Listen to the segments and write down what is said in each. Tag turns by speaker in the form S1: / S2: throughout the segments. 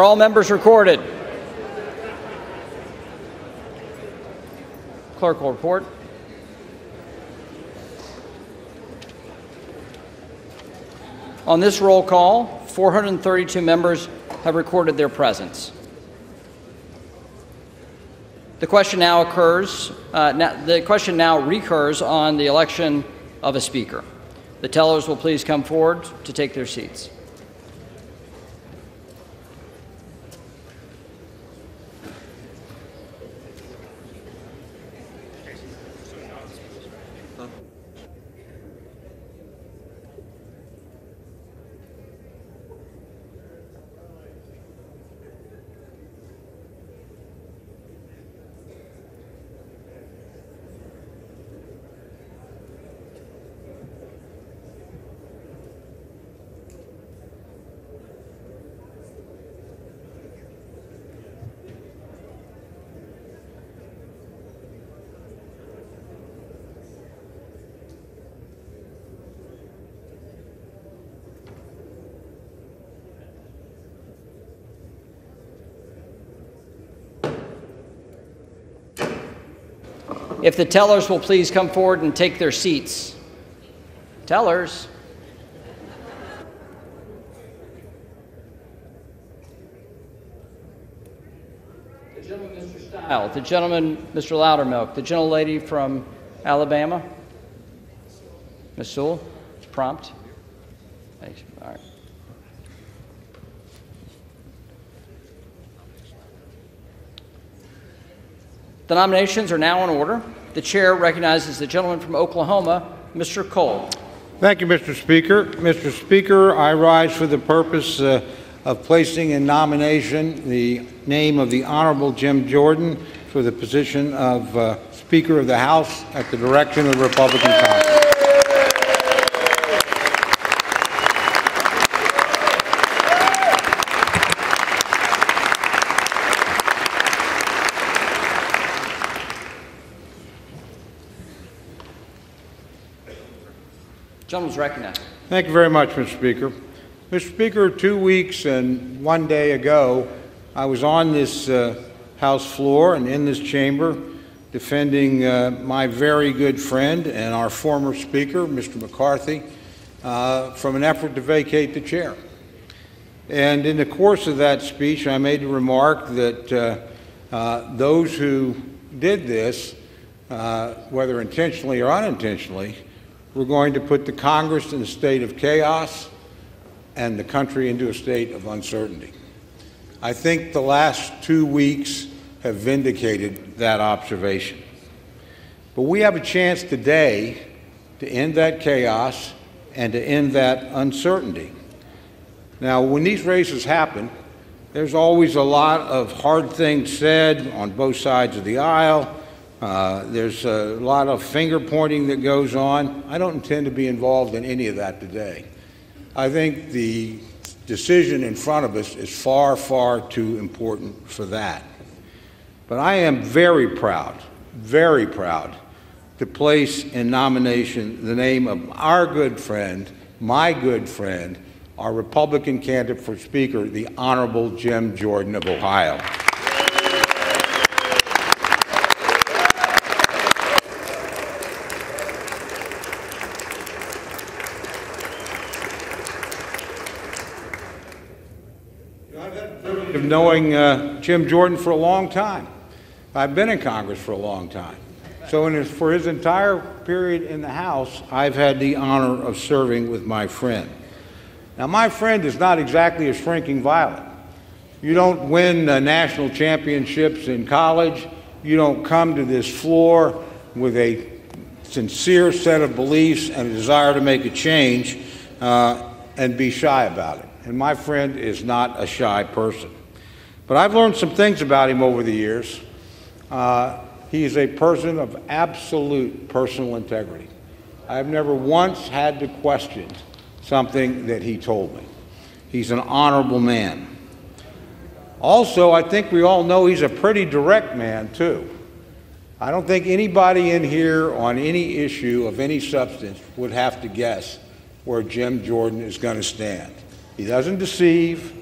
S1: Are all members recorded? Clerk will report. On this roll call, 432 members have recorded their presence. The question now occurs, uh, now, the question now recurs on the election of a speaker. The tellers will please come forward to take their seats. If the tellers will please come forward and take their seats. Tellers. The gentleman, Mr. The gentleman, Mr. Loudermilk. The gentlelady from Alabama. Ms. Sewell. Prompt. Thanks. All right. The nominations are now in order. The chair recognizes the gentleman from Oklahoma, Mr. Cole.
S2: Thank you, Mr. Speaker. Mr. Speaker, I rise for the purpose uh, of placing in nomination the name of the Honorable Jim Jordan for the position of uh, Speaker of the House at the direction of the Republican Congress.
S1: Gentleman's recognized.
S2: Thank you very much, Mr. Speaker. Mr. Speaker, two weeks and one day ago, I was on this uh, House floor and in this chamber defending uh, my very good friend and our former Speaker, Mr. McCarthy, uh, from an effort to vacate the chair. And in the course of that speech, I made the remark that uh, uh, those who did this, uh, whether intentionally or unintentionally, we're going to put the Congress in a state of chaos and the country into a state of uncertainty. I think the last two weeks have vindicated that observation. But we have a chance today to end that chaos and to end that uncertainty. Now, when these races happen, there's always a lot of hard things said on both sides of the aisle. Uh, there's a lot of finger pointing that goes on. I don't intend to be involved in any of that today. I think the decision in front of us is far, far too important for that. But I am very proud, very proud, to place in nomination the name of our good friend, my good friend, our Republican candidate for Speaker, the Honorable Jim Jordan of Ohio. Knowing uh, Jim Jordan for a long time. I've been in Congress for a long time. So his, for his entire period in the House, I've had the honor of serving with my friend. Now, my friend is not exactly a shrinking violet. You don't win uh, national championships in college. You don't come to this floor with a sincere set of beliefs and a desire to make a change uh, and be shy about it. And my friend is not a shy person. But I've learned some things about him over the years. Uh, he is a person of absolute personal integrity. I've never once had to question something that he told me. He's an honorable man. Also, I think we all know he's a pretty direct man, too. I don't think anybody in here on any issue of any substance would have to guess where Jim Jordan is going to stand. He doesn't deceive,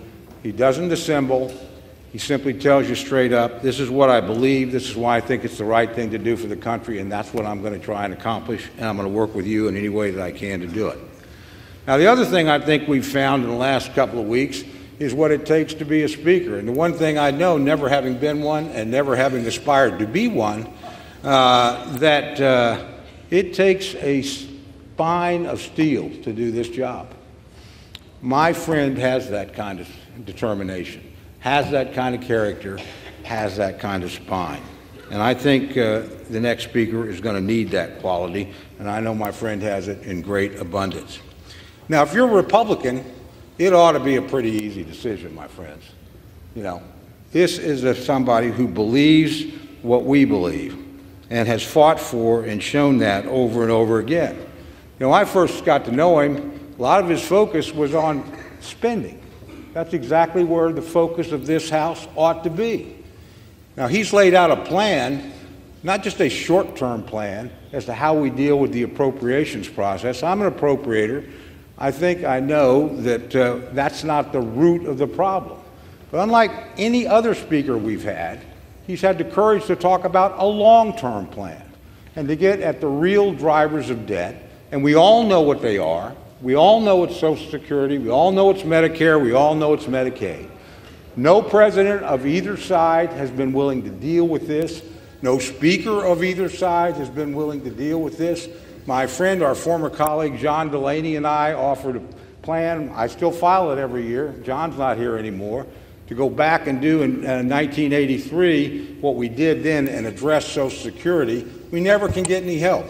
S2: He doesn't dissemble. He simply tells you straight up, this is what I believe, this is why I think it's the right thing to do for the country, and that's what I'm going to try and accomplish, and I'm going to work with you in any way that I can to do it. Now, the other thing I think we've found in the last couple of weeks is what it takes to be a speaker. And the one thing I know, never having been one and never having aspired to be one, uh, that uh, it takes a spine of steel to do this job. My friend has that kind of determination, has that kind of character, has that kind of spine. And I think uh, the next speaker is going to need that quality, and I know my friend has it in great abundance. Now, if you're a Republican, it ought to be a pretty easy decision, my friends. You know, this is a, somebody who believes what we believe and has fought for and shown that over and over again. You know, I first got to know him, a lot of his focus was on spending. That's exactly where the focus of this House ought to be. Now, he's laid out a plan, not just a short term plan, as to how we deal with the appropriations process. I'm an appropriator. I think I know that uh, that's not the root of the problem. But unlike any other speaker we've had, he's had the courage to talk about a long term plan and to get at the real drivers of debt. And we all know what they are. We all know it's Social Security. We all know it's Medicare. We all know it's Medicaid. No president of either side has been willing to deal with this. No speaker of either side has been willing to deal with this. My friend, our former colleague John Delaney, and I offered a plan. I still file it every year. John's not here anymore. To go back and do in uh, 1983 what we did then and address Social Security, we never can get any help.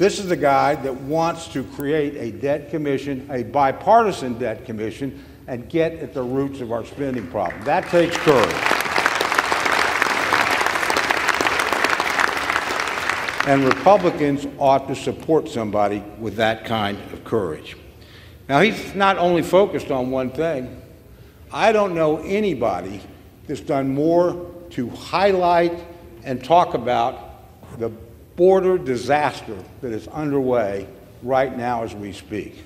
S2: This is a guy that wants to create a debt commission, a bipartisan debt commission, and get at the roots of our spending problem. That takes courage. And Republicans ought to support somebody with that kind of courage. Now, he's not only focused on one thing. I don't know anybody that's done more to highlight and talk about the border disaster that is underway right now as we speak.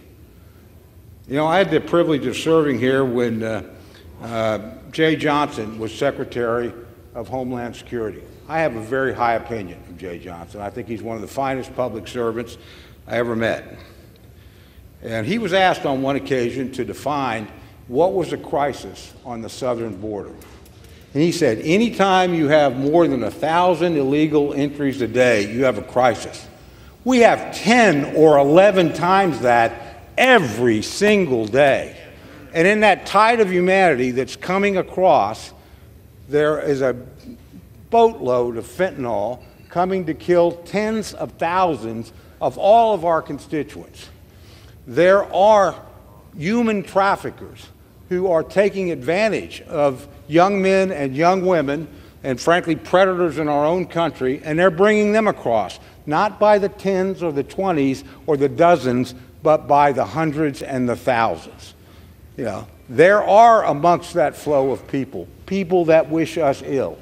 S2: You know, I had the privilege of serving here when uh, uh, Jeh Johnson was Secretary of Homeland Security. I have a very high opinion of Jeh Johnson. I think he's one of the finest public servants I ever met. And he was asked on one occasion to define what was a crisis on the southern border. And he said, anytime you have more than a thousand illegal entries a day, you have a crisis. We have 10 or 11 times that every single day. And in that tide of humanity that's coming across, there is a boatload of fentanyl coming to kill tens of thousands of all of our constituents. There are human traffickers who are taking advantage of young men and young women and frankly predators in our own country and they're bringing them across not by the tens or the 20s or the dozens but by the hundreds and the thousands you know there are amongst that flow of people people that wish us ill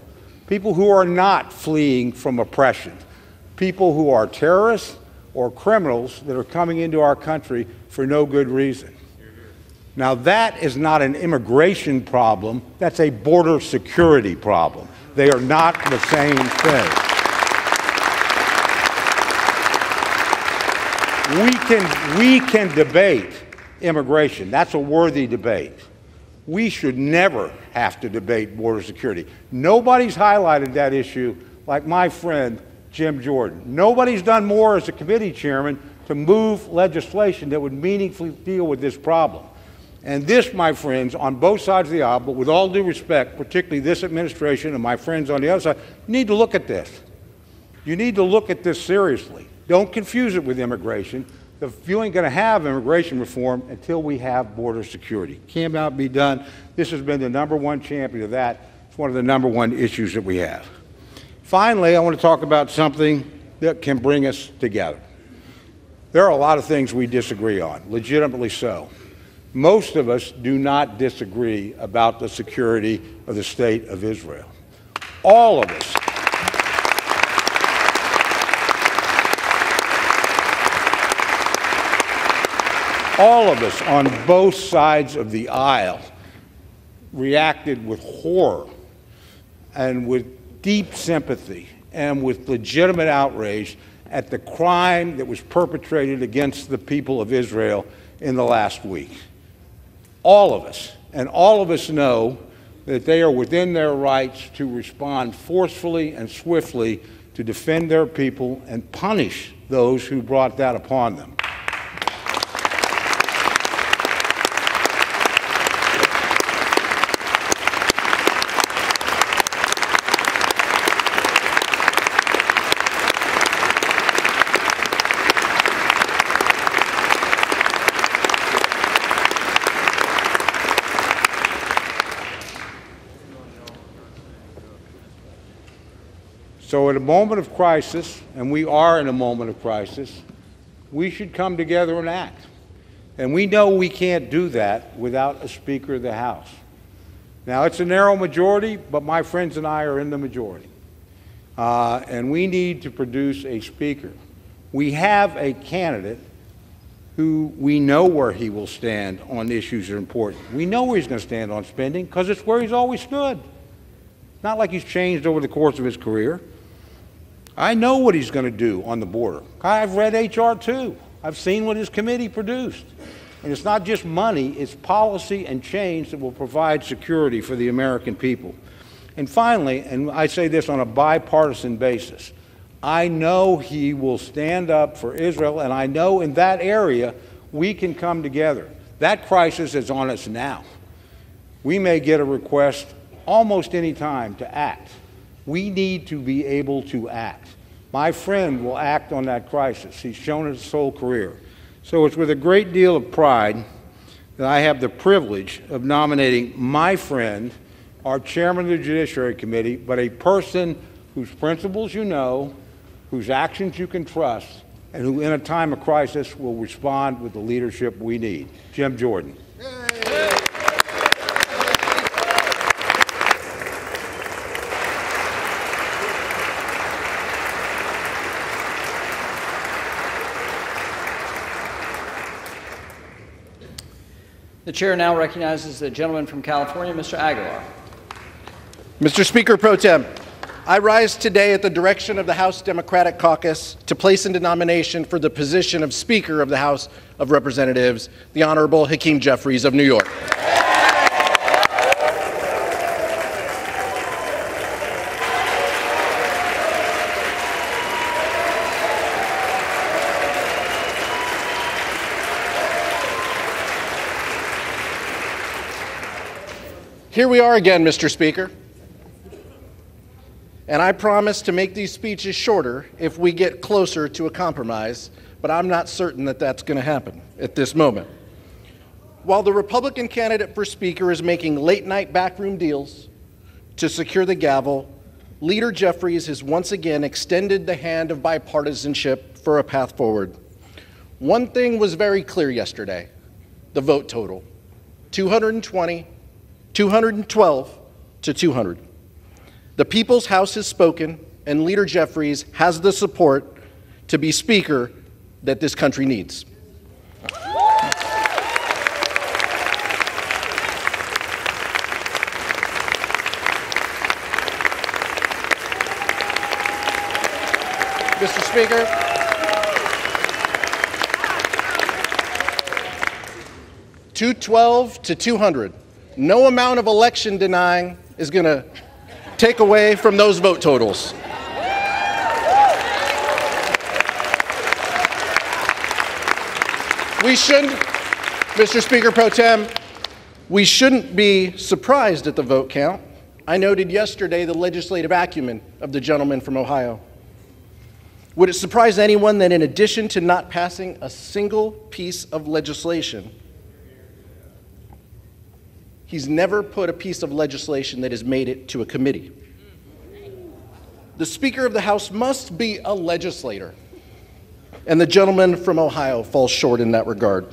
S2: people who are not fleeing from oppression, people who are terrorists or criminals that are coming into our country for no good reason. Now, that is not an immigration problem, that's a border security problem. They are not the same thing. We can, we can debate immigration. That's a worthy debate we should never have to debate border security. Nobody's highlighted that issue like my friend Jim Jordan. Nobody's done more as a committee chairman to move legislation that would meaningfully deal with this problem. And this, my friends, on both sides of the aisle, but with all due respect, particularly this administration and my friends on the other side, need to look at this. You need to look at this seriously. Don't confuse it with immigration you ain't going to have immigration reform until we have border security. Cannot be done. This has been the number one champion of that. It's one of the number one issues that we have. Finally, I want to talk about something that can bring us together. There are a lot of things we disagree on, legitimately so. Most of us do not disagree about the security of the state of Israel. All of us all of us on both sides of the aisle reacted with horror and with deep sympathy and with legitimate outrage at the crime that was perpetrated against the people of Israel in the last week. All of us, and all of us know that they are within their rights to respond forcefully and swiftly to defend their people and punish those who brought that upon them. Moment of crisis, and we are in a moment of crisis, we should come together and act. And we know we can't do that without a Speaker of the House. Now, it's a narrow majority, but my friends and I are in the majority. Uh, and we need to produce a Speaker. We have a candidate who we know where he will stand on issues that are important. We know where he's going to stand on spending because it's where he's always stood. Not like he's changed over the course of his career. I know what he's going to do on the border. I've read H.R. 2. I've seen what his committee produced. And it's not just money, it's policy and change that will provide security for the American people. And finally, and I say this on a bipartisan basis, I know he will stand up for Israel, and I know in that area we can come together. That crisis is on us now. We may get a request almost any time to act. We need to be able to act. My friend will act on that crisis. He's shown it his whole career. So it's with a great deal of pride that I have the privilege of nominating my friend, our chairman of the Judiciary Committee, but a person whose principles you know, whose actions you can trust, and who, in a time of crisis, will respond with the leadership we need. Jim Jordan.
S1: The chair now recognizes the gentleman from California, Mr. Aguilar.
S3: Mr. Speaker Pro Tem, I rise today at the direction of the House Democratic Caucus to place into nomination for the position of Speaker of the House of Representatives the Honorable Hakeem Jeffries of New York. Here we are again, Mr. Speaker. And I promise to make these speeches shorter if we get closer to a compromise, but I'm not certain that that's going to happen at this moment. While the Republican candidate for Speaker is making late night backroom deals to secure the gavel, Leader Jeffries has once again extended the hand of bipartisanship for a path forward. One thing was very clear yesterday the vote total 220 212 to 200. The People's House has spoken, and Leader Jeffries has the support to be Speaker that this country needs. Mr. Speaker, Two twelve to two hundred. No amount of election denying is going to take away from those vote totals. We shouldn't, Mr. Speaker Pro Tem, we shouldn't be surprised at the vote count. I noted yesterday the legislative acumen of the gentleman from Ohio. Would it surprise anyone that in addition to not passing a single piece of legislation, He's never put a piece of legislation that has made it to a committee. The Speaker of the House must be a legislator, and the gentleman from Ohio falls short in that regard.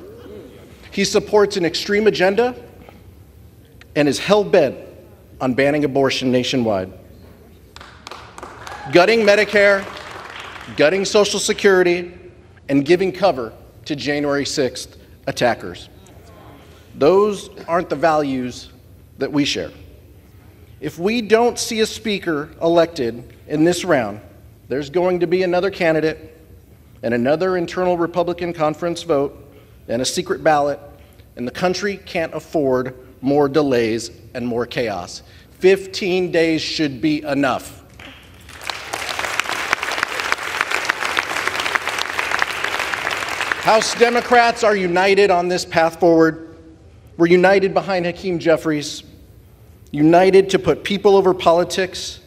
S3: He supports an extreme agenda and is hell bent on banning abortion nationwide, gutting Medicare, gutting Social Security, and giving cover to January 6th attackers. Those aren't the values that we share. If we don't see a speaker elected in this round, there's going to be another candidate and another internal Republican conference vote and a secret ballot, and the country can't afford more delays and more chaos. 15 days should be enough. House Democrats are united on this path forward. We're united behind Hakeem Jeffries, united to put people over politics,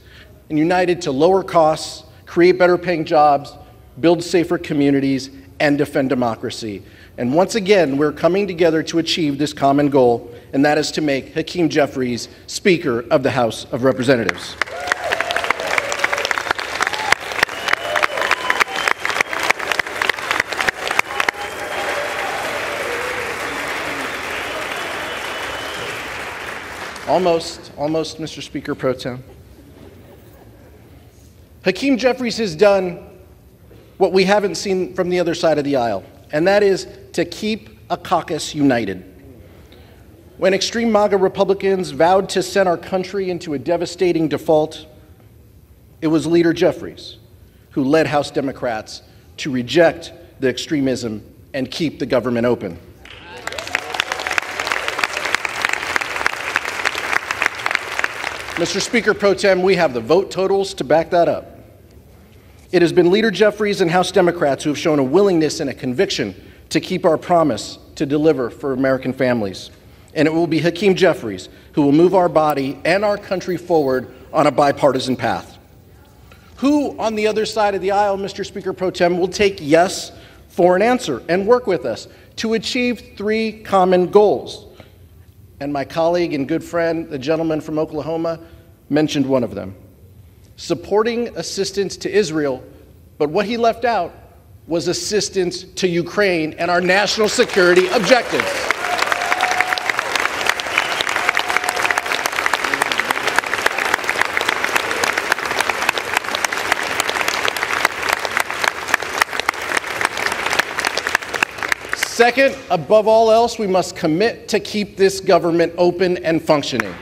S3: and united to lower costs, create better paying jobs, build safer communities, and defend democracy. And once again, we're coming together to achieve this common goal, and that is to make Hakeem Jeffries Speaker of the House of Representatives. Almost, almost, Mr. Speaker Pro Tem. Hakeem Jeffries has done what we haven't seen from the other side of the aisle, and that is to keep a caucus united. When extreme MAGA Republicans vowed to send our country into a devastating default, it was Leader Jeffries who led House Democrats to reject the extremism and keep the government open. Mr. Speaker Pro Tem, we have the vote totals to back that up. It has been Leader Jeffries and House Democrats who have shown a willingness and a conviction to keep our promise to deliver for American families. And it will be Hakeem Jeffries who will move our body and our country forward on a bipartisan path. Who on the other side of the aisle, Mr. Speaker Pro Tem, will take yes for an answer and work with us to achieve three common goals? And my colleague and good friend, the gentleman from Oklahoma, mentioned one of them supporting assistance to Israel, but what he left out was assistance to Ukraine and our national security objectives. Second, above all else, we must commit to keep this government open and functioning.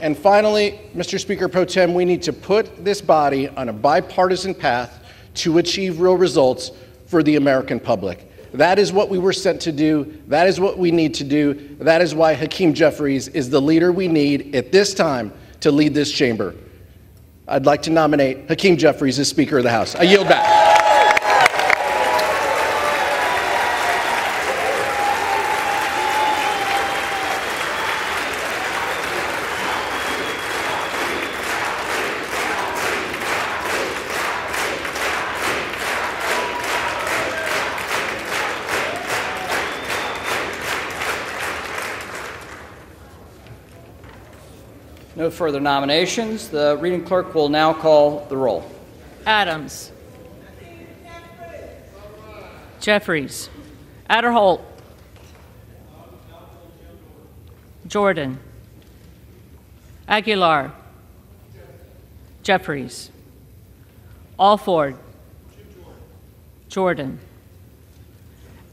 S3: And finally, Mr. Speaker Pro Tem, we need to put this body on a bipartisan path to achieve real results for the American public. That is what we were sent to do. That is what we need to do. That is why Hakeem Jeffries is the leader we need at this time to lead this chamber. I'd like to nominate Hakeem Jeffries as Speaker of the House. I yield back.
S1: Further nominations. The reading clerk will now call the roll.
S4: Adams. Jeffries. Aderholt. Jordan. Aguilar. Jeffries. Alford. Jordan.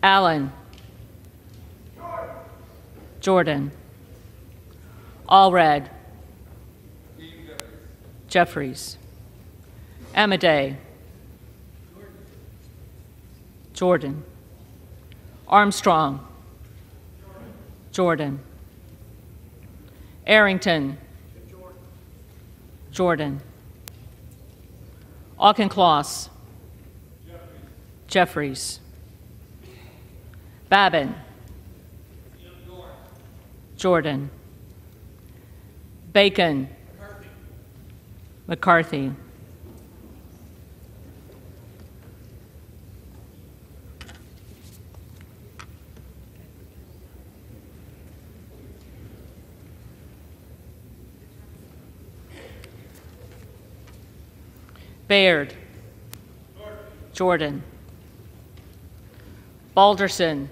S4: Allen. Jordan. Allred. Jeffries. Amodei. Jordan. Armstrong. Jordan. Arrington. Jordan. Auchincloss. Jeffries. Babin. Jordan. Bacon. McCarthy. Baird. Jordan. Balderson.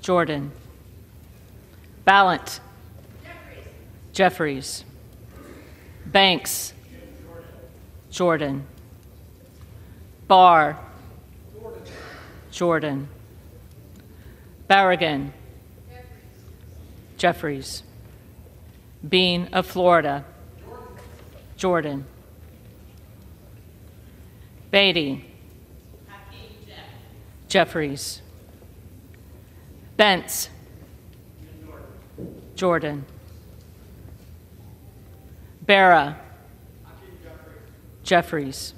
S4: Jordan. Balint. Jeffries. Banks. Jordan. Barr. Jordan. Barragan. Jeffries. Bean of Florida. Jordan. Beatty. Jeffries. Bentz. Jordan. Bera. Jeffries.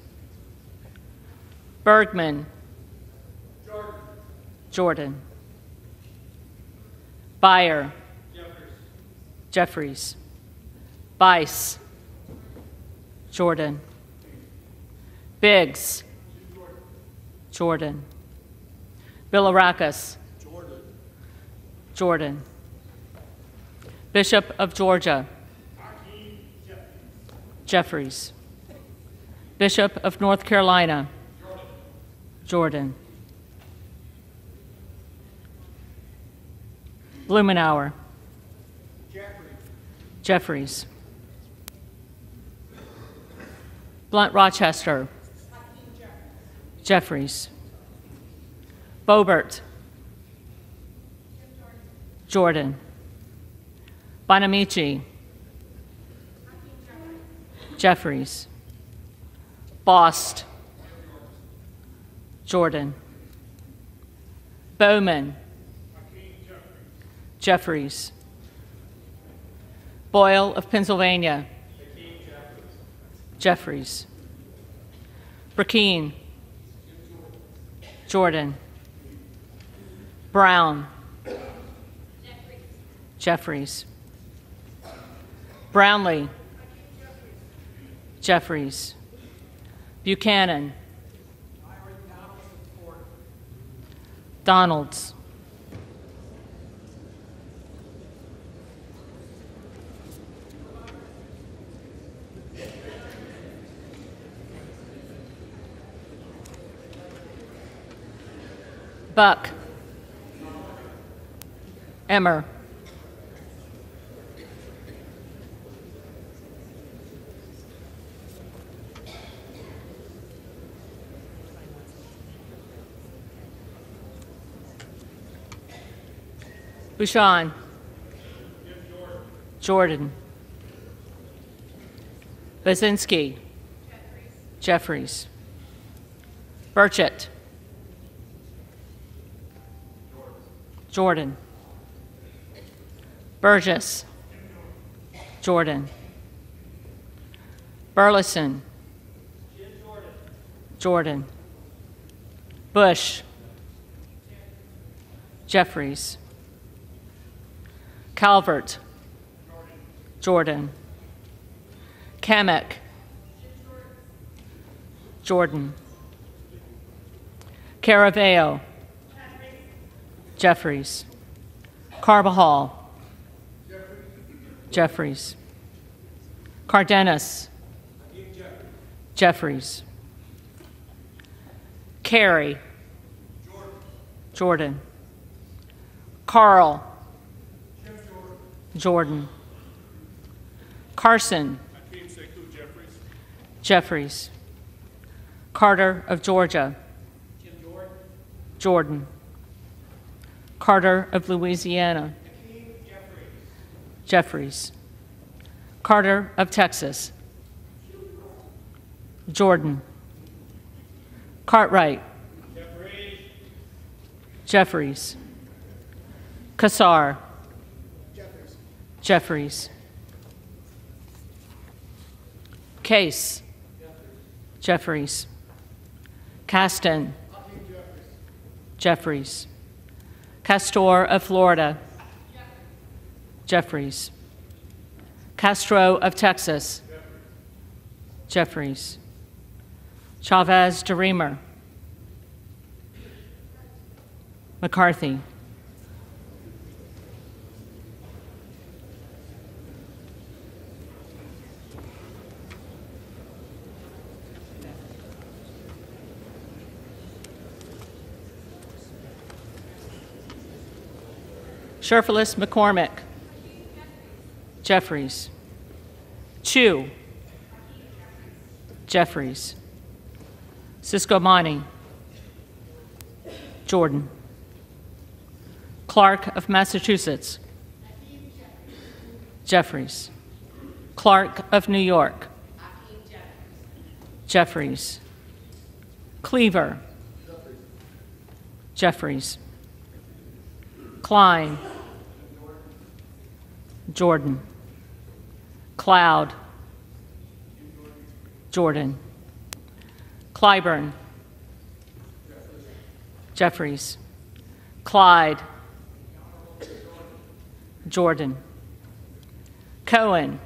S4: Bergman. Jordan. Beyer. Jeffries. Bice. Jordan. Biggs. Jordan. Bilirakis. Jordan. Bishop of Georgia. Jeffries. Bishop of North Carolina. Jordan. Blumenauer. Jeffries. Blunt Rochester. Jeffries. Boebert. Jordan. Bonamici. Jeffries. Bost. Jordan. Bowman. Jeffries. Boyle of Pennsylvania. Jeffries. Brecheen. Jordan. Brown. Jeffries. Brownley. Jeffries. Buchanan. Donalds. Buck. Emmer. Bucshon. Jordan. Budzinski. Jeffries. Burchett. Jordan. Burgess. Jordan. Burlison. Jordan. Bush. Jeffries. Calvert. Jordan. Cammack. Jordan. Caraveo. Jeffries. Carbajal. Jeffries. Cardenas. Jeffries. Carey. Jordan. Carl. Jordan. Carson. Jeffries. Carter of Georgia. Jordan. Carter of Louisiana. Jeffries. Carter of Texas. Jordan. Cartwright. Jeffries. Casar. Jeffries. Case. Jeffries. Casten. Jeffries. Castor of Florida. Jeffries. Castro of Texas. Jeffries. Chavez DeRemer. McCarthy. Cherfilus McCormick. Jeffries. Chu. Jeffries. Ciscomani. Jordan. Clark of Massachusetts. Jeffries. Clark of New York. Jeffries. Cleaver. Jeffries. Cline. Jordan. Cloud. Jordan. Clyburn. Jeffries. Clyde. Jordan. Cohen.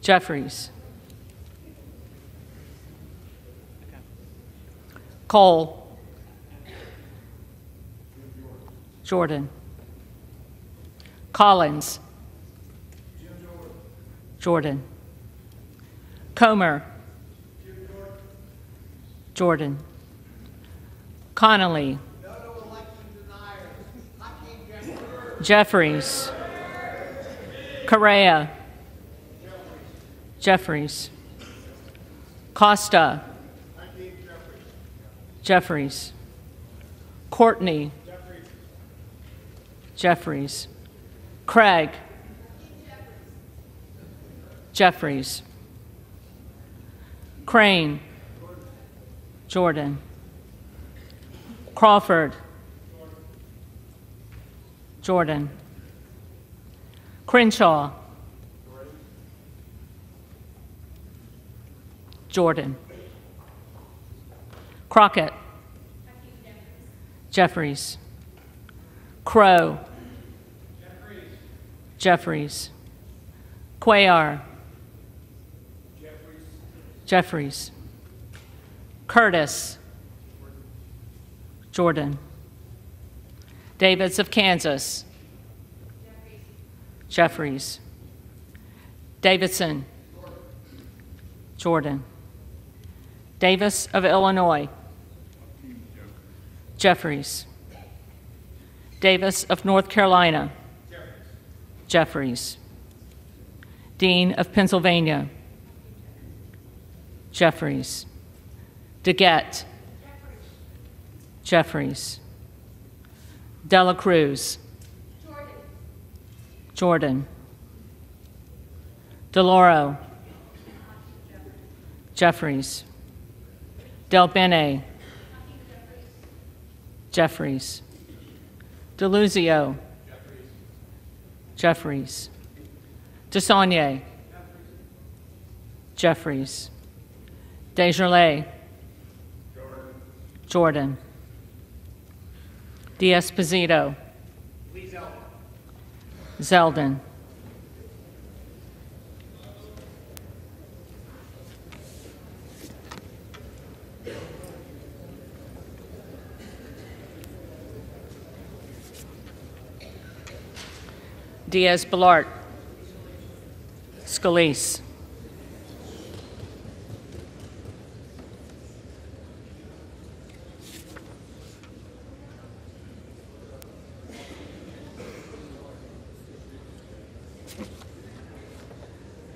S4: Jeffries. Cole. Jordan. Collins. Jordan. Comer. Jordan. Connolly. Jeffries. Correa. Jeffries. Costa. Jeffries. Courtney. Jeffries. Craig. Jeffries. Crane. Jordan. Crawford. Jordan. Crenshaw. Jordan. Crockett. Jeffries. Crow. Jeffries. Cuellar. Jeffries. Curtis. Jordan. Davids of Kansas. Jeffries. Davidson. Jordan. Davis of Illinois. Jeffries. Davis of North Carolina. Jeffries. Dean of Pennsylvania. Jeffries. DeGette. Jeffries. Dela Cruz. Jordan. DeLauro. Jeffries. Del Bene. Jeffries. Deluzio. Jeffries. DeSaulnier. Jeffries. DesJarlais. Jordan. D'Esposito. Zeldin. Diaz Balart. Scalise.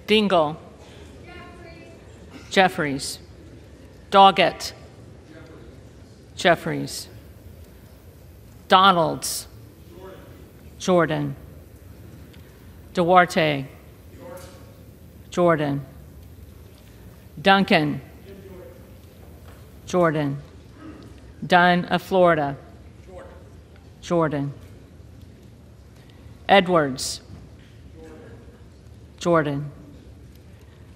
S4: Dingell. Jeffries. Doggett. Jeffries. Donalds. Jordan. Duarte. Jordan. Duncan. Jordan. Dunn of Florida. Jordan. Edwards. Jordan.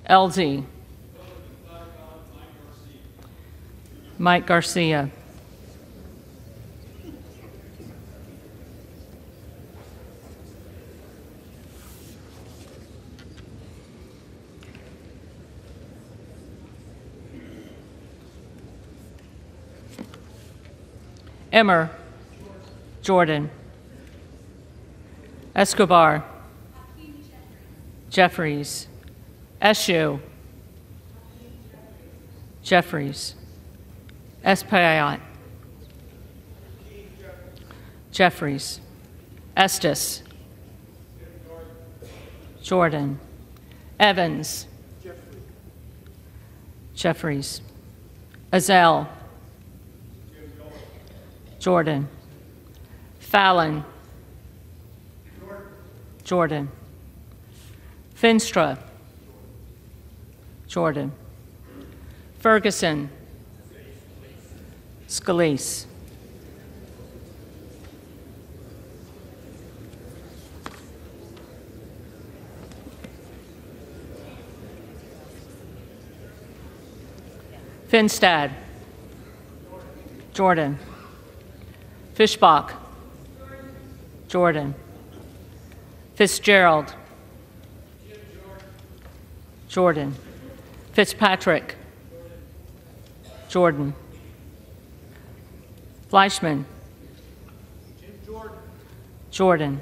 S4: Ellzey. Mike Garcia. Emmer. Jordan. Escobar. Jeffries. Eshoo. Jeffries. Espaillat. Jeffries. Estes. Jordan. Evans. Jeffries. Ezell. Jordan. Fallon. Jordan. Feenstra. Jordan. Ferguson. Scalise. Finstad. Jordan. Fischbach. Jordan. Fitzgerald. Jordan. Fitzpatrick. Jordan. Fleischmann. Jordan.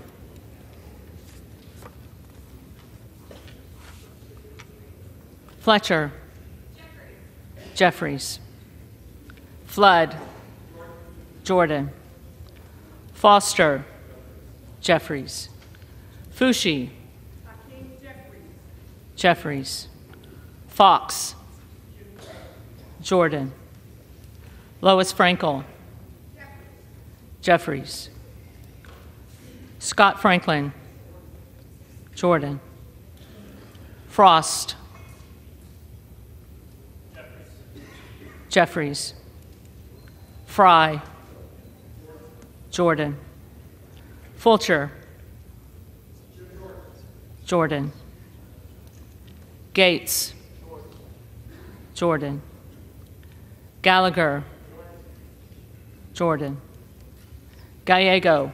S4: Fletcher. Jeffries. Flood. Jordan. Foster. Jeffries. Foushee. Jeffries. Fox. Jordan. Lois Frankel. Jeffries. Scott Franklin. Jordan. Frost. Jeffries. Fry. Jordan. Fulcher. Jordan. Gates. Jordan. Gallagher. Jordan. Gallego.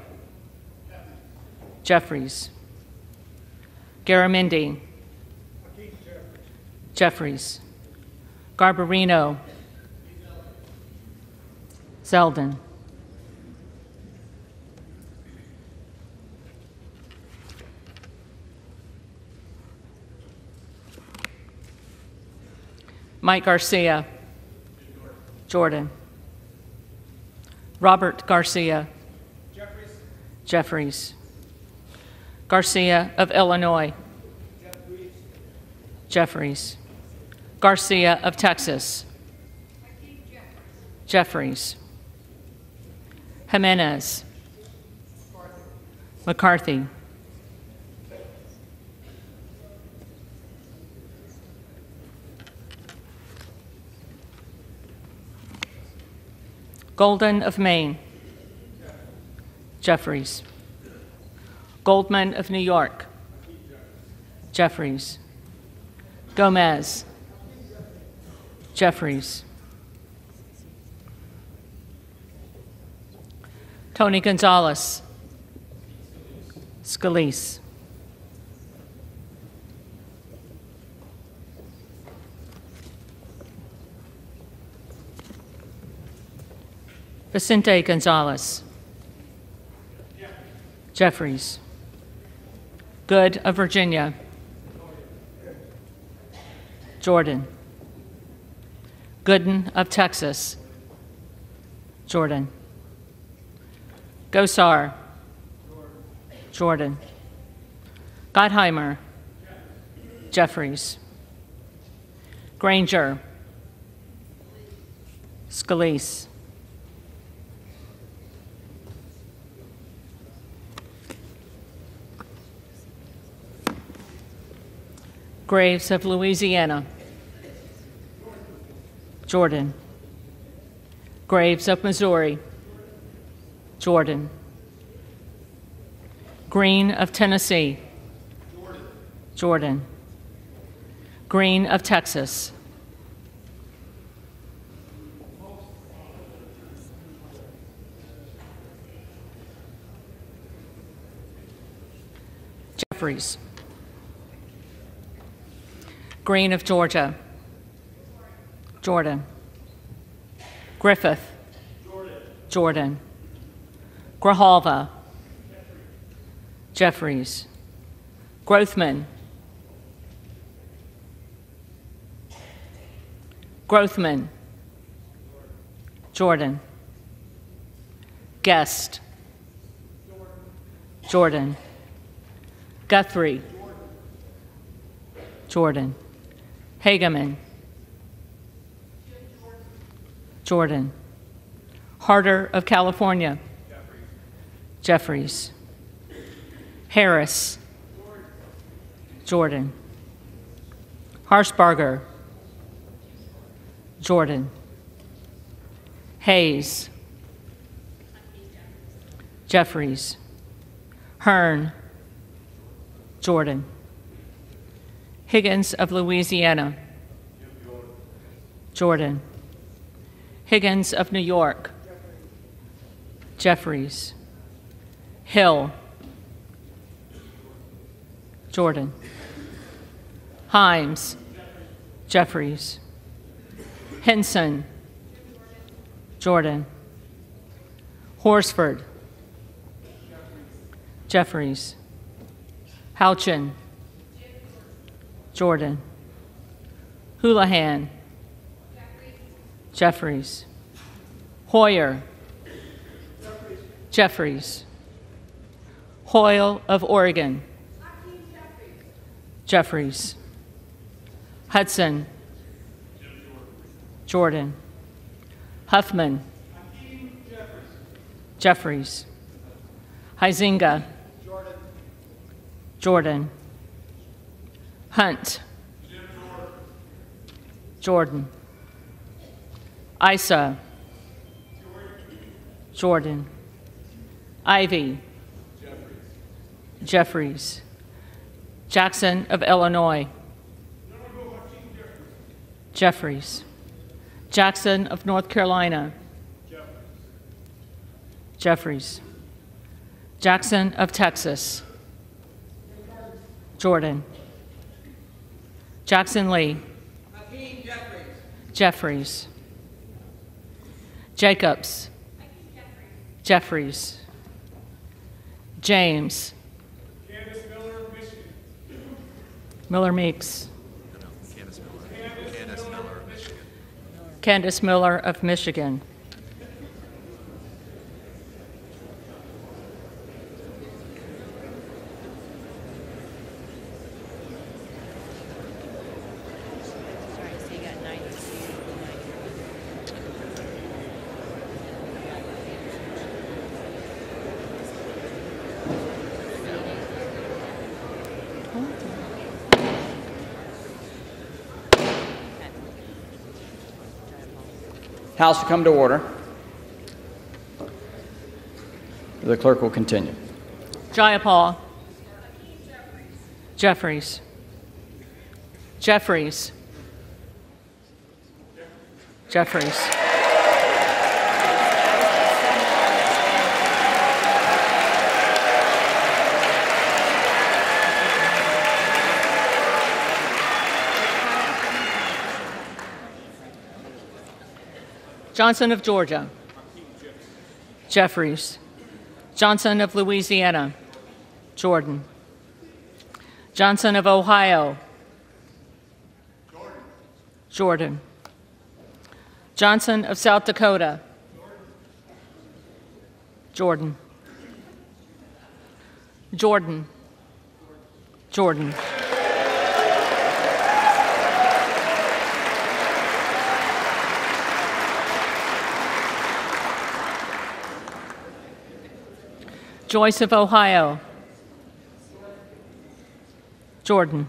S4: Jeffries. Garamendi. Jeffries. Garbarino. Zeldin. Mike Garcia. Jordan. Robert Garcia. Jeffries. Garcia of Illinois. Jeffries. Garcia of Texas. Jeffries. Gimenez. McCarthy. Golden of Maine. Jeffries. Goldman of New York. Jeffries. Gomez. Jeffries. Tony Gonzalez. Scalise. Vicente Gonzalez. Jeffries. Good of Virginia. Jordan. Gooden of Texas. Jordan. Gosar. Jordan. Gottheimer. Jeffries. Granger. Scalise. Graves of Louisiana. Jordan. Graves of Missouri. Jordan. Green of Tennessee. Jordan. Green of Texas. Jeffries. Green of Georgia. Jordan. Griffith. Jordan. Grijalva. Jeffries. Grothman. Grothman. Jordan. Guest. Jordan. Guthrie. Jordan. Hageman. Jordan. Harder of California. Jeffries. Harris. Jordan. Harshbarger. Jordan. Hayes. Jeffries. Hern. Jordan. Higgins of Louisiana. Jordan. Higgins of New York. Jeffries. Hill. Jordan. Himes. Jeffries. Hinson. Jordan. Horsford. Jeffries. Houchin. Jordan. Houlahan. Jeffries. Hoyer. Jeffries. Hoyle of Oregon. Jeffries. Hudson. Jordan. Huffman. Jeffries. Huizenga. Jordan. Hunt. Jordan. Issa. Jordan. Ivey. Jeffries. Jackson of Illinois. Jeffries. Jackson of North Carolina. Jeffries. Jackson of Texas. Jordan. Jackson Lee. Jeffries. Jacobs. Jeffries. James. Miller Meeks. Candice Miller of Michigan.
S1: House to come to order. The clerk will continue.
S4: Jayapal. Jeffries. Jeffries. Jeffries. Johnson of Georgia. Jeffries. Johnson of Louisiana. Jordan. Johnson of Ohio. Jordan. Jordan. Johnson of South Dakota. Jordan. Jordan. Jordan. Jordan. Joyce of Ohio. Jordan.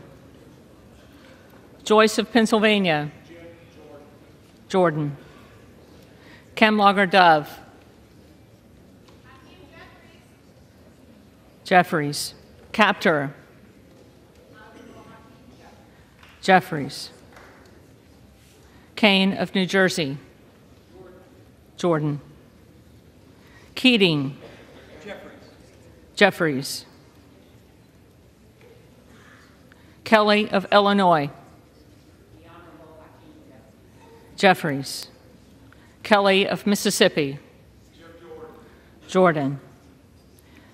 S4: Joyce of Pennsylvania. Jordan. Kamlager Dove. Jeffries. Kaptur. Jeffries. Kean of New Jersey. Jordan. Keating. Jeffries. Kelly of Illinois. Jeffries. Kelly of Mississippi. Jordan.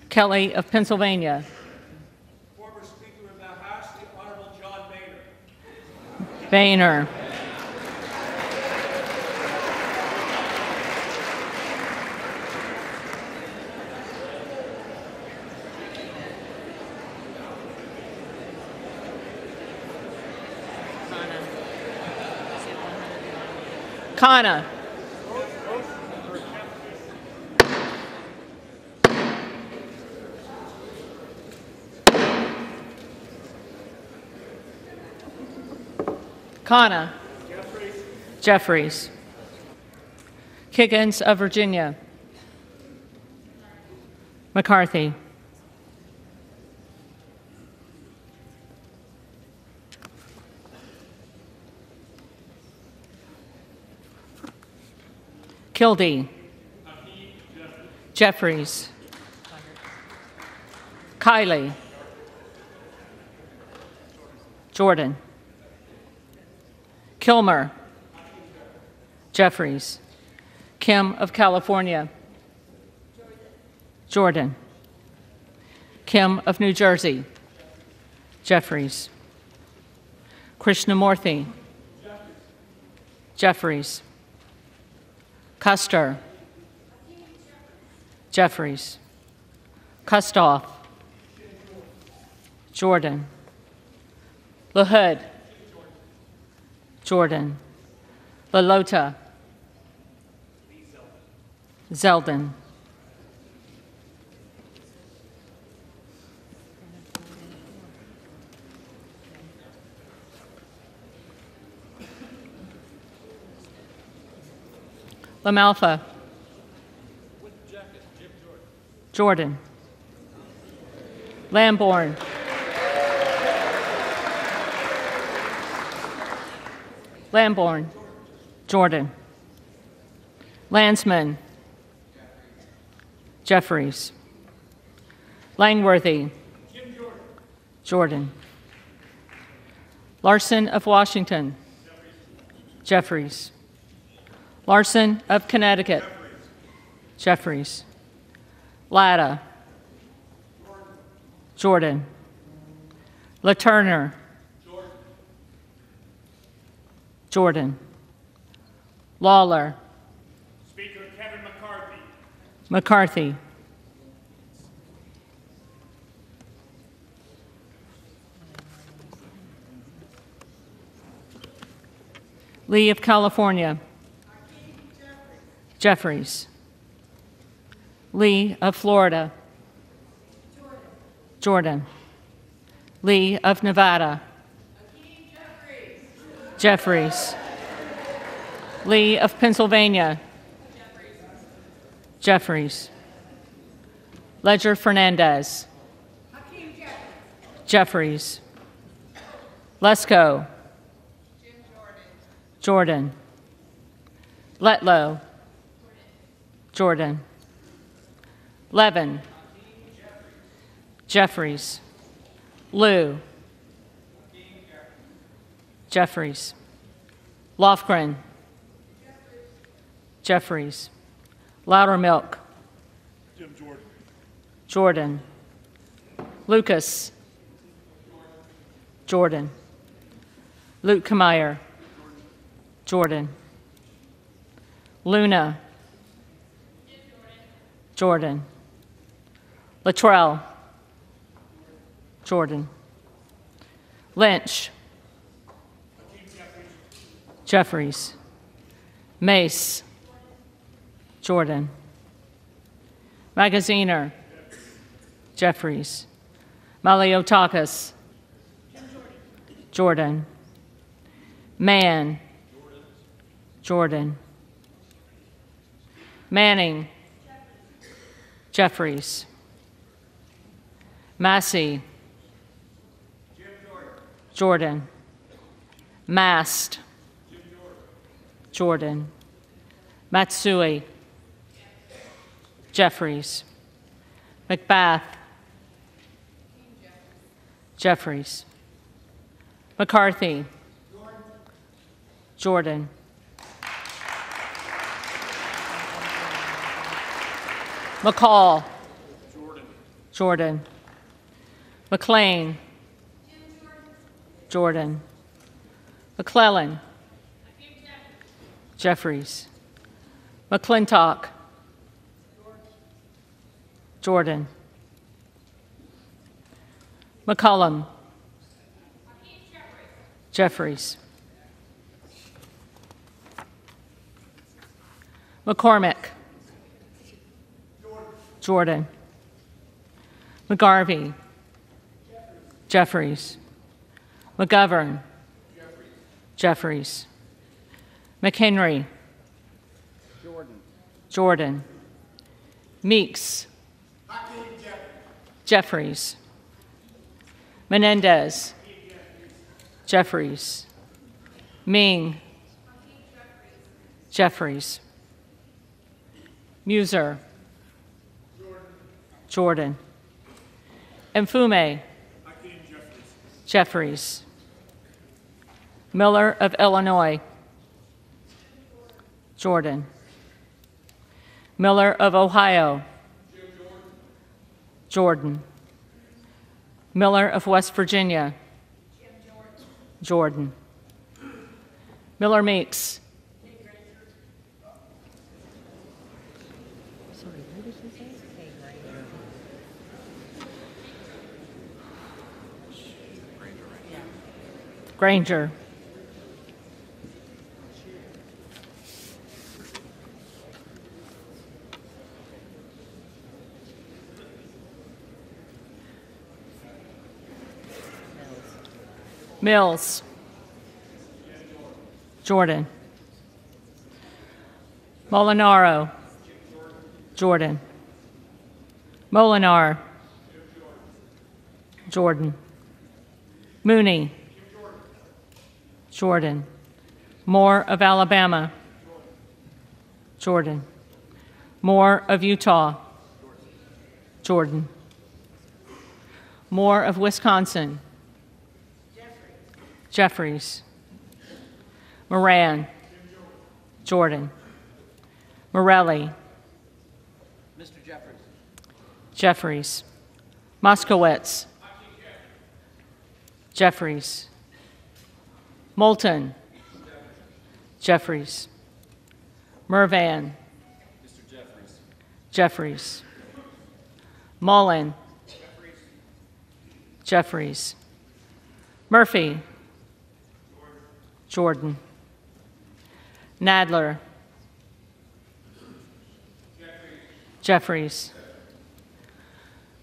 S4: Kelly of Pennsylvania.
S5: Former Speaker of the House, the Honorable John Boehner.
S4: Boehner. Khanna. Khanna. Jeffries. Kiggans of Virginia. McCarthy. Kildee. Jeffries. Kiley. Jordan. Kilmer. Jeffries. Kim of California. Jordan. Kim of New Jersey. Jeffries. Krishnamoorthi. Jeffries. Kuster. Jeffries. Kustoff. Jordan. LaHood. Jordan. LaLota. Zeldin. LaMalfa. Jordan. Lamborn. Lamborn. Jordan. Landsman. Jeffries. Langworthy. Jordan. Larson of Washington. Jeffries. Larson of Connecticut. Jeffries. Latta. Jordan. LaTurner. Jordan. Lawler.
S5: Speaker Kevin McCarthy.
S4: McCarthy. Lee of California. Jeffries. Lee of Florida. Jordan. Lee of Nevada. Jeffries. Lee of Pennsylvania. Jeffries. Leger Fernandez. Jeffries. Lesko. Jordan. Letlow. Jordan. Levin. Jeffries. Lieu. Jeffries. Lofgren. Jeffries. Loudermilk.
S5: Jim Jordan.
S4: Jordan. Lucas. Jordan. Luetkemeyer. Jordan. Luna. Jordan. Luttrell. Jordan. Lynch. Jeffries. Mace. Jordan. Magaziner. Jeffries. Malliotakis. Jordan. Mann. Jordan. Manning. Jeffries. Massey. Jordan. Mast. Jordan. Matsui. Jeffries. McBath. Jeffries. McCarthy. Jordan. McCaul. Jordan. McClain. Jordan. McClellan. Jeffries. McClintock. Jordan. McCollum. Jeffries. McCormick. Jordan. McGarvey. Jeffries. McGovern. Jeffries. McHenry. Jordan. Jordan. Meeks. Jeffries. Menendez. Jeffries. Meng. Jeffries. Meuser. Jordan. Mfume. Jeffries. Miller of Illinois. Jordan. Miller of Ohio. Jordan. Miller of West Virginia. Jordan. Miller Meeks. Granger. Mills. Jordan. Molinaro. Jordan. Moolenaar. Jordan. Mooney. Jordan. Moore of Alabama. Jordan. Moore of Utah. Jordan. Moore of Wisconsin. Jeffries. Moran. Jordan. Morelle.
S1: Mr. Jeffries.
S4: Jeffries. Moskowitz. Jeffries. Moulton. Jeffries. Mrvan. Jeffries. Mullen. Jeffries. Murphy. Jordan. Nadler. Jeffries.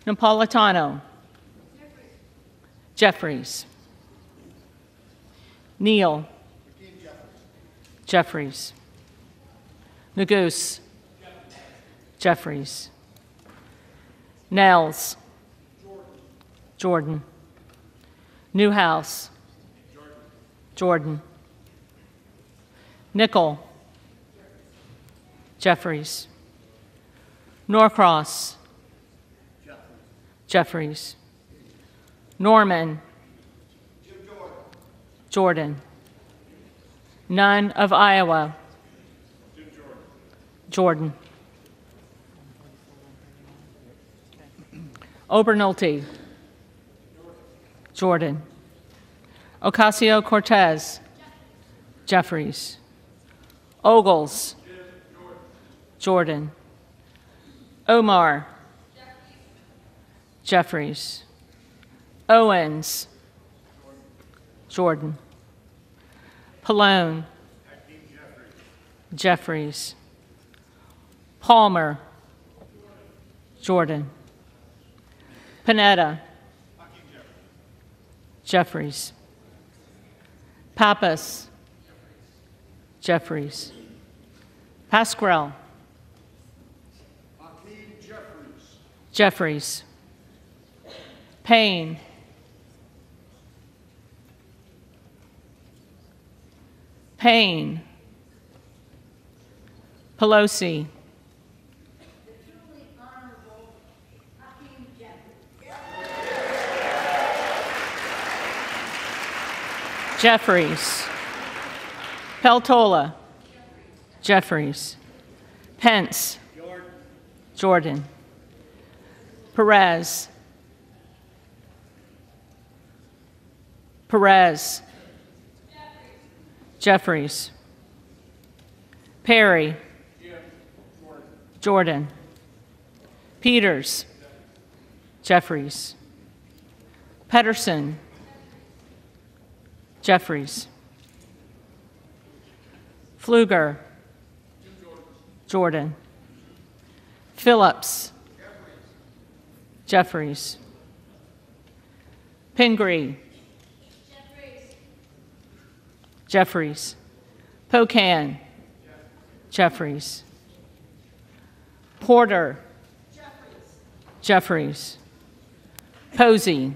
S4: Napolitano. Jeffries. Jeffries. Neal. Jeffries. Neguse. Jeffries. Nehls. Jordan. Newhouse. Jordan. Nickel. Jeffries. Norcross. Jeffries. Norman. Jordan. Nunn of Iowa. Jordan. Obernolte. Jordan. Ocasio Cortez. Jeffries. Ogles. Jordan. Omar. Jeffries. Owens. Jordan. Pallone. Jeffries. Palmer. Jordan. Panetta. Jeffries. Pappas. Jeffries. Pascrell. Jeffries. Payne. Payne. Pelosi. Jeffries. Peltola. Jeffries. Pence. Jordan. Perez. Perez. Jeffries. Perry. Jordan. Peters. Jeffries. Pettersen. Jeffries. Pfluger. Jordan. Phillips. Jeffries. Pingree. Jeffries. Pocan. Jeffries. Porter. Jeffries. Posey.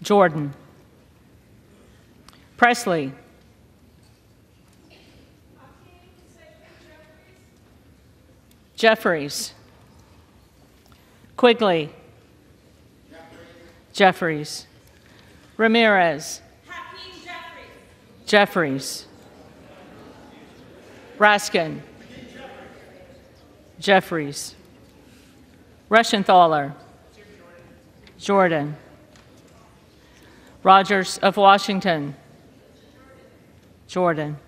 S4: Jordan. Presley. Jeffries. Quigley. Jeffries. Ramirez. Jeffries. Raskin. Jeffries. Reschenthaler. Jordan. Rogers of Washington. Jordan.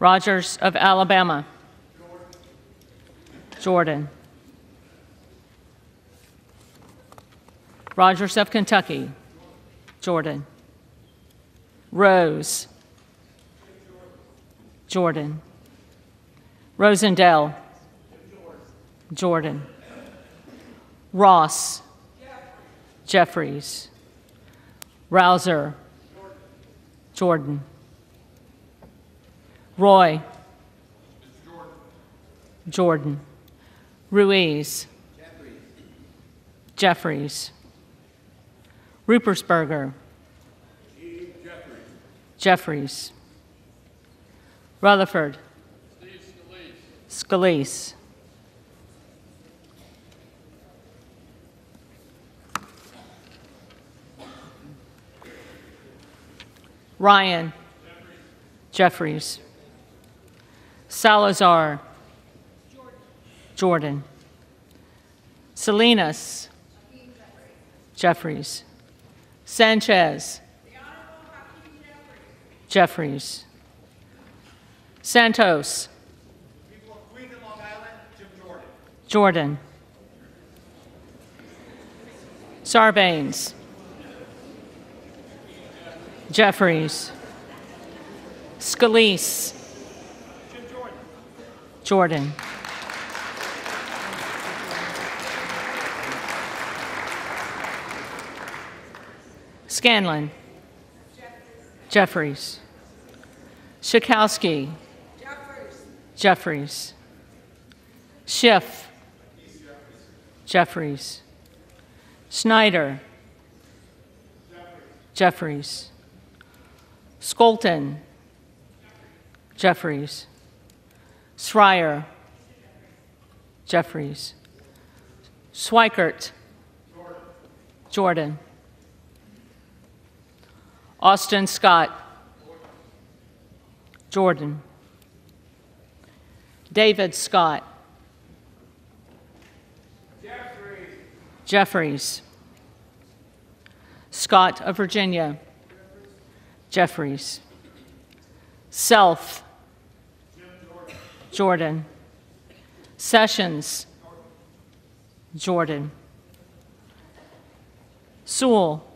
S4: Rogers of Alabama. Jordan. Rogers of Kentucky. Jordan. Rose. Jordan. Rosendale. Jordan. Ross. Jeffries. Rouzer. Jordan. Roy. Jordan. Ruiz. Jeffries. Ruppersberger. Jeffries. Rutherford. Scalise. Ryan. Jeffries. Salazar. Jordan. Salinas. Jeffries. Sanchez. Jeffries. Santos.
S5: Island, Jordan.
S4: Jordan. Sarbanes. Jeffries. Scalise. Jordan. Scanlon. Jeffries. Schakowsky. Jeffries. Schiff. Jeffries. Schneider. Jeffries. Scholten. Jeffries. Schrier. Jeffries. Schweikert. Jordan. Austin Scott. Jordan. David Scott. Jeffries. Jeffries. Scott of Virginia. Jeffries. Self. Jordan. Sessions. Jordan. Sewell.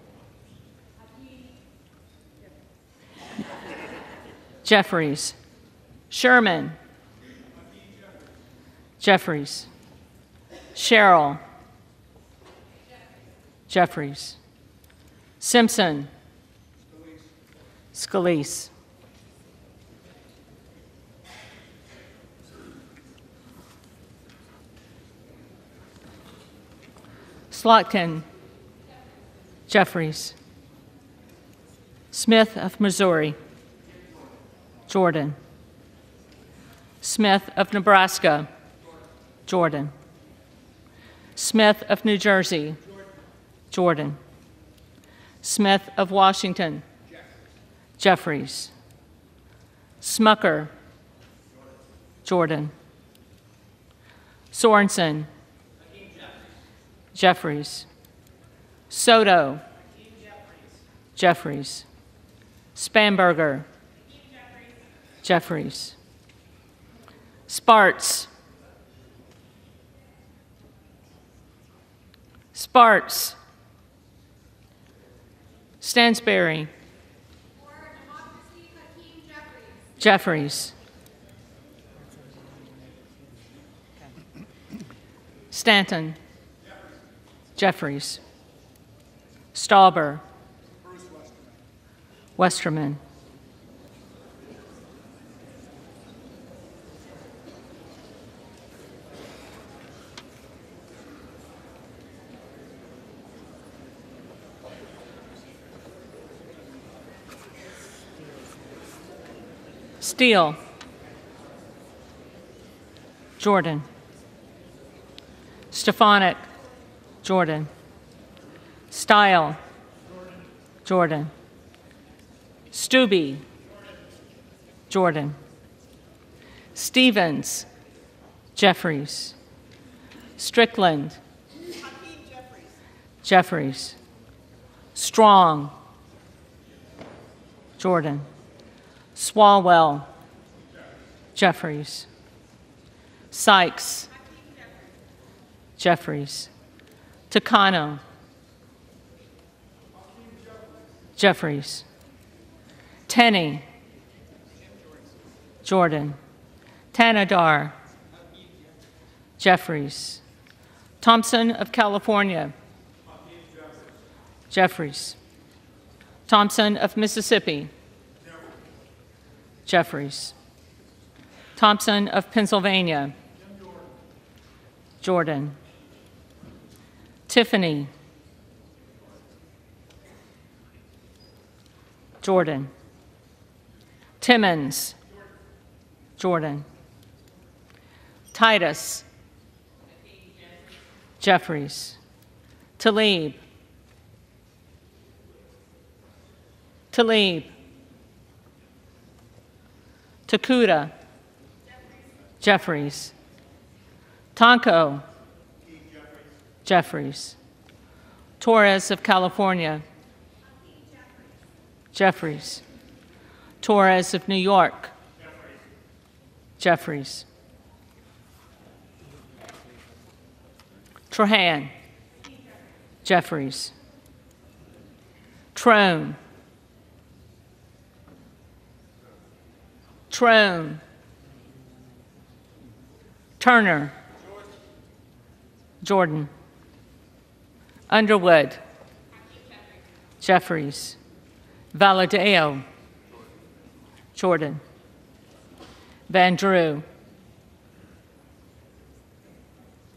S4: Jeffries. Sherman. Jeffries. Sherrill. Jeffries. Simpson. Scalise. Slotkin. Jeffries. Smith of Missouri. Jordan. Smith of Nebraska. Jordan. Smith of New Jersey. Jordan. Smith of Washington. Jeffries. Smucker. Jordan. Sorensen. Jeffries. Soto. Jeffries. Spanberger. Jeffries. Spartz. Spartz. Stansbury. Jeffries. Stanton. Jeffries. Stauber. Westerman. Steele. Jordan. Stefanik. Jordan. Steil. Jordan. Steube. Jordan. Stevens. Jeffries. Strickland. Jeffries. Strong. Jordan. Swalwell. Jeffries. Sykes. Jeffries. Takano. Jeffries. Tenney. Jordan. Thanedar. Jeffries. Thompson of California. Jeffries. Thompson of Mississippi. Jeffries. Thompson of Pennsylvania. Jordan. Tiffany. Jordan. Timmons. Jordan. Titus. Jeffries. Tlaib. Tlaib. Tokuda. Jeffries. Tonko. Jeffries. Torres of California. Jeffries. Torres of New York. Jeffries. Trahan. Jeffries. Trone. Trone. Turner. Jordan. Underwood. Jeffries. Valadao. Jordan. Van Drew.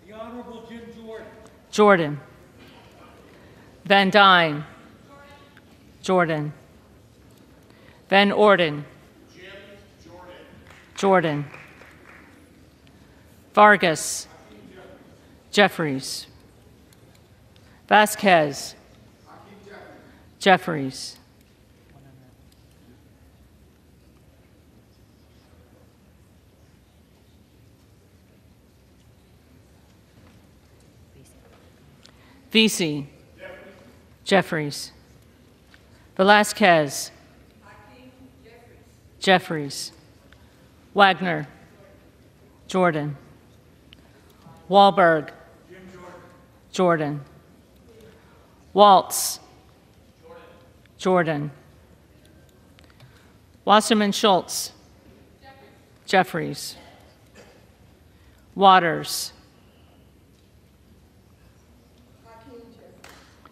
S5: The Honorable Jim Jordan.
S4: Jordan. Van Duyne. Jordan. Van Orden. Jordan. Vargas. Jeffries. Vasquez. Jeffries. Veasey. Jeffries. Velázquez. Jeffries. Wagner. Jordan. Walberg. Jordan. Waltz. Jordan. Wasserman Schultz. Jeffries. Waters.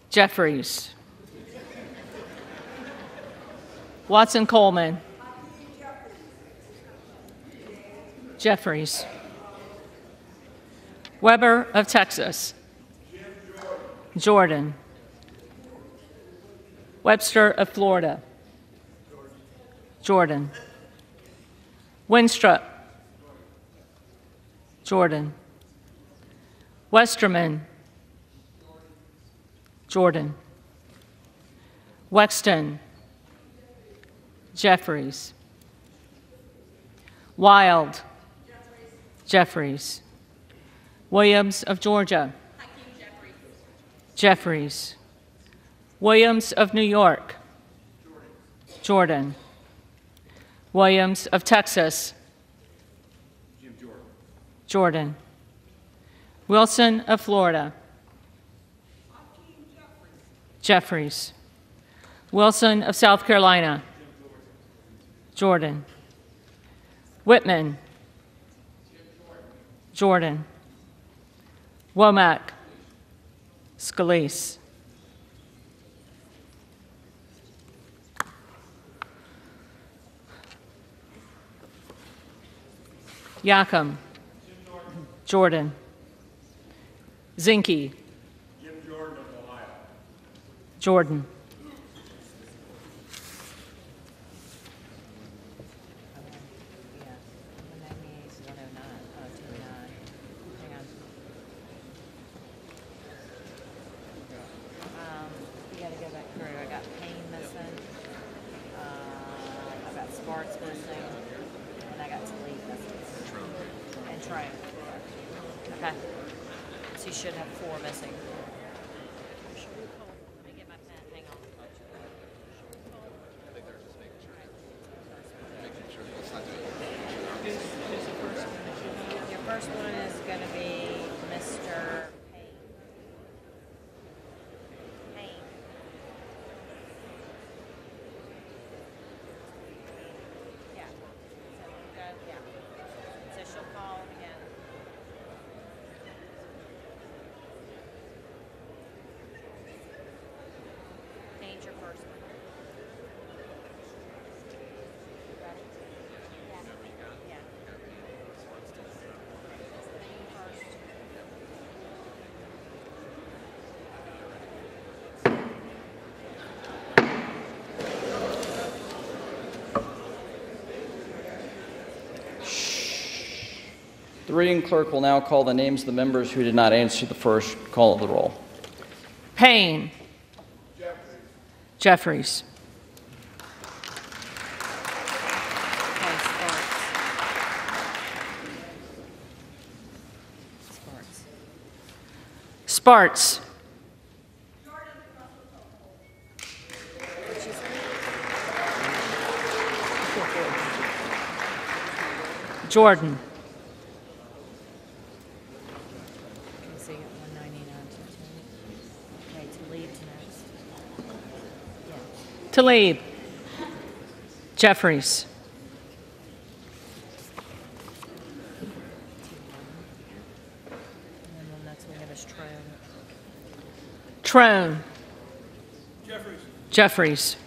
S4: Jeffries. Watson Coleman. Jeffries. Weber of Texas. Jordan. Webster of Florida. Jordan. Wenstrup. Jordan. Westerman. Jordan. Wexton. Jeffries. Wild. Jeffries. Williams of Georgia. Jeffries. Williams of New York. Jordan. Williams of Texas. Jordan. Jordan. Wilson of Florida. Jeffries. Wilson of South Carolina. Jordan.
S6: Wittman. Jordan, Womack, Scalise. Yakym, Jordan, Zinke,
S5: Jordan.
S6: Jordan.
S1: reading clerk will now call the names of the members who did not answer the first call of the roll.
S6: Payne. Jeffries.
S4: Jeffries. Sparks.
S6: Jordan. Tlaib. Jeffries.
S4: Trone.
S5: Jeffries.
S6: Jeffries.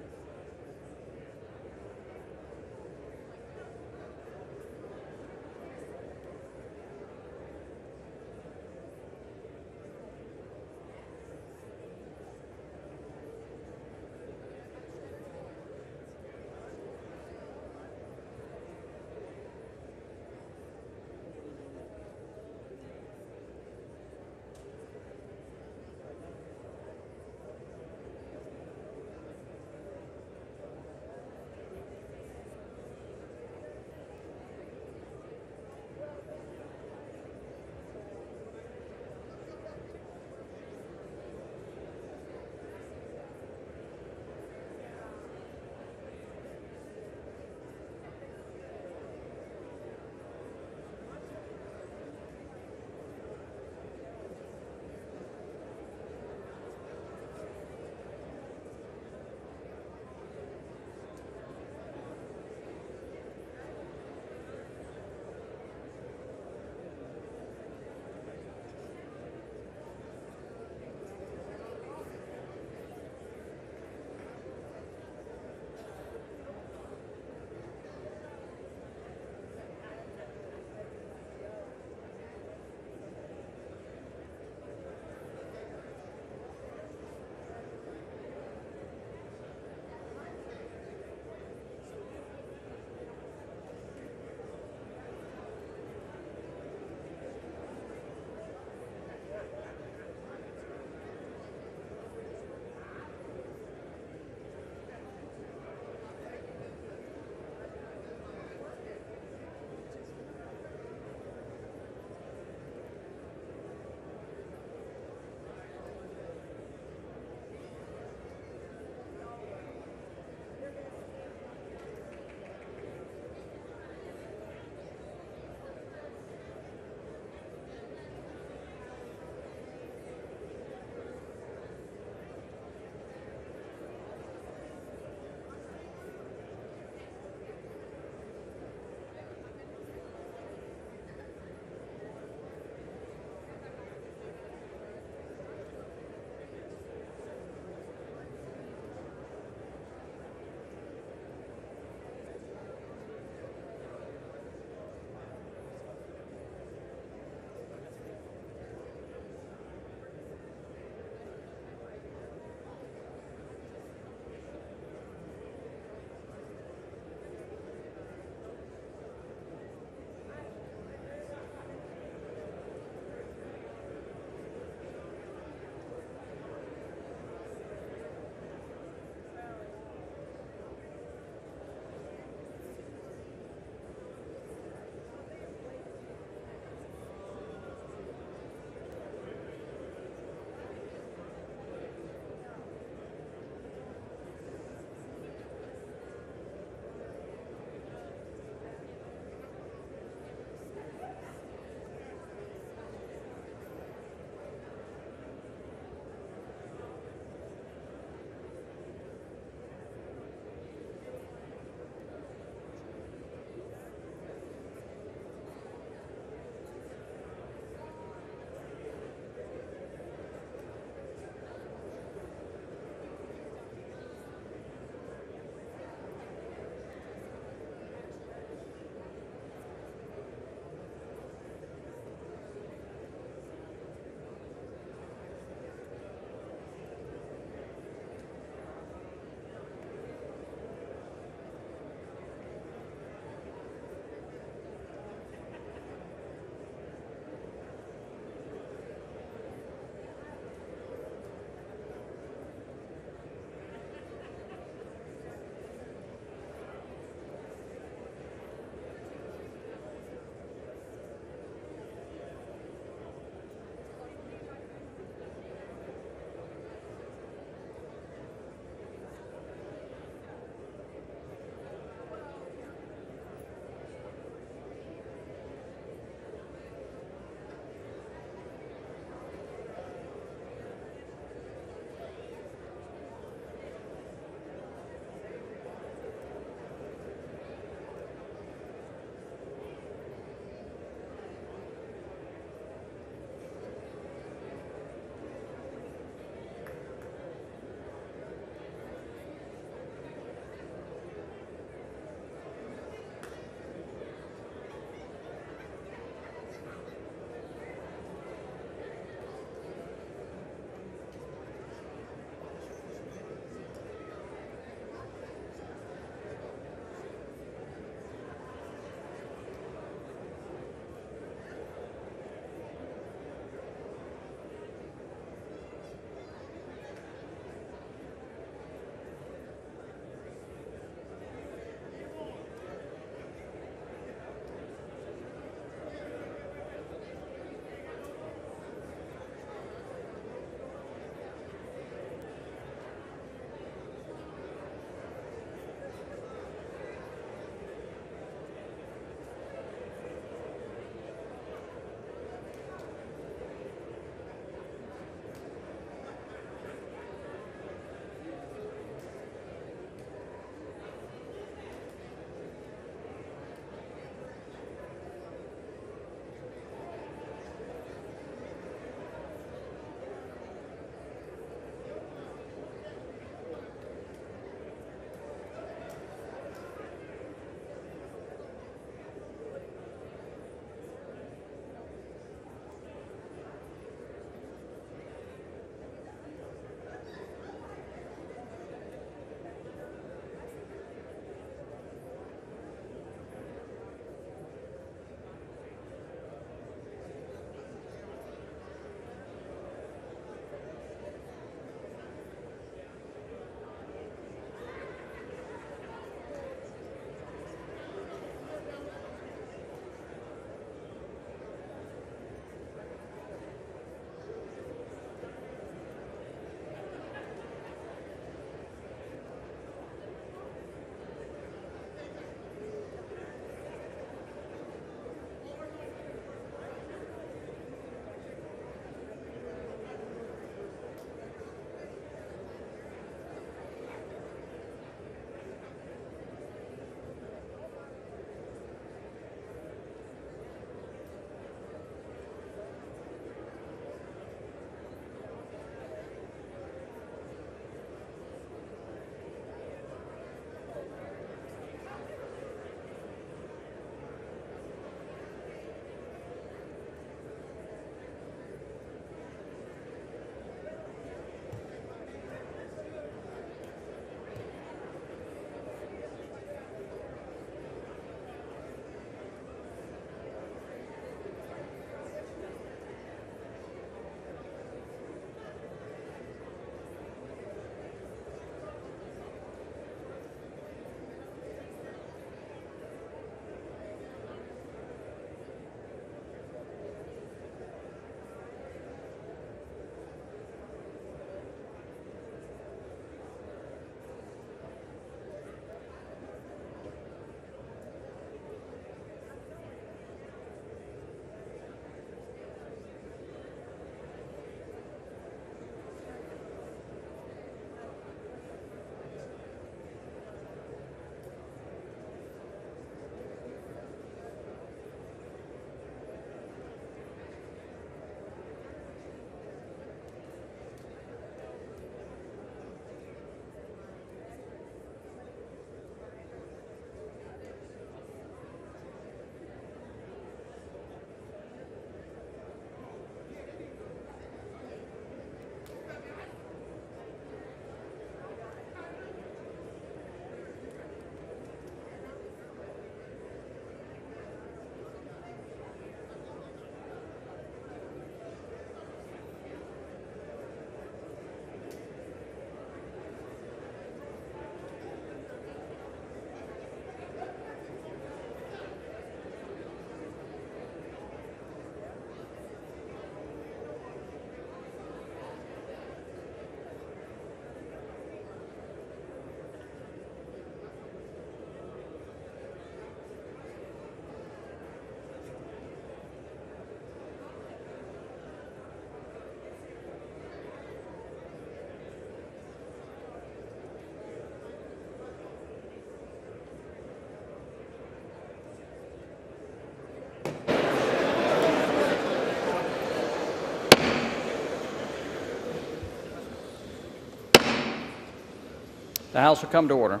S1: The House will come to order.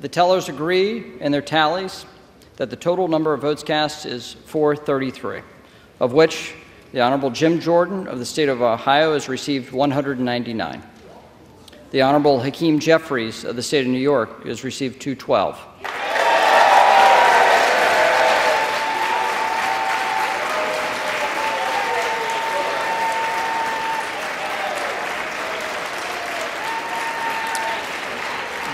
S1: The tellers agree in their tallies that the total number of votes cast is 433, of which the Honorable Jim Jordan of the state of Ohio has received 199. The Honorable Hakeem Jeffries of the state of New York has received 212.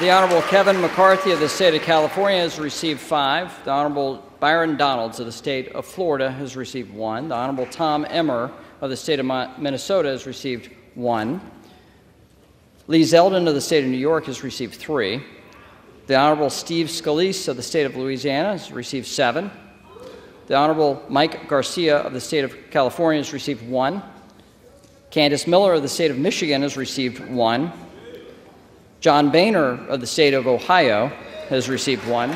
S1: The Honorable Kevin McCarthy of the state of California has received five. The Honorable Byron Donalds of the state of Florida has received one. The Honorable Tom Emmer of the state of Minnesota has received one. Lee Zeldin of the state of New York has received three. The Honorable Steve Scalise of the state of Louisiana has received seven. The Honorable Mike Garcia of the state of California has received one. Candice Miller of the state of Michigan has received one. John Boehner of the state of Ohio has received one.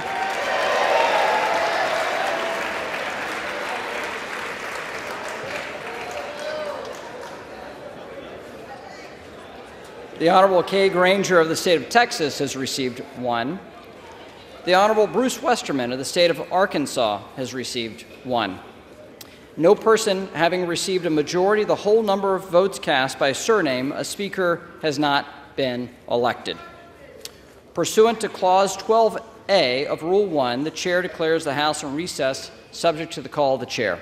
S1: The Honorable Kay Granger of the state of Texas has received one. The Honorable Bruce Westerman of the state of Arkansas has received one. No person having received a majority of the whole number of votes cast by surname, a speaker has not been elected. Pursuant to Clause 12A of Rule 1, the chair declares the House in recess subject to the call of the chair.